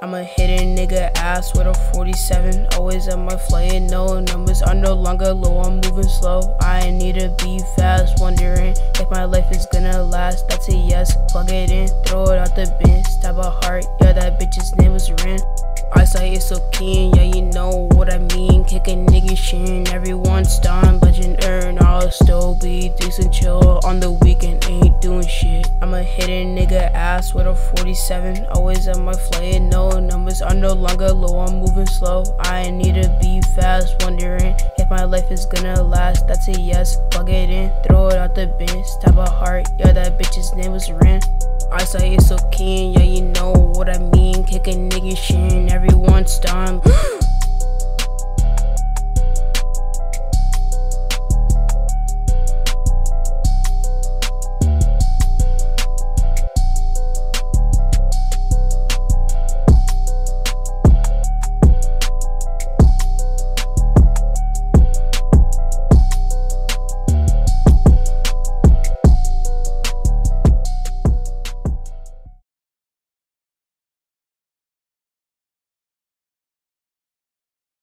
I'm a hidden nigga ass with a 47. Always at my flight, no numbers are no longer low. I'm moving slow. I need to be fast. Wondering if my life is gonna last. That's a yes. Plug it in, throw it out the bin. Stab a heart. Yeah, that bitch's name was Ren. Eyesight is so keen, yeah, you know what I mean. Kick a nigga shin, everyone's done. Legend earn, I'll still be decent chill on the weekend. Doing shit. I'm a hidden nigga ass with a 47. Always at my flight, no numbers are no longer low. I'm moving slow. I need to be fast. Wondering if my life is gonna last. That's a yes. Plug it in, throw it out the bin. Stab a heart. Yeah, that bitch's name was Ren. Eyesight is so keen, yeah, you know what I mean. Kick a nigga shin, everyone's done.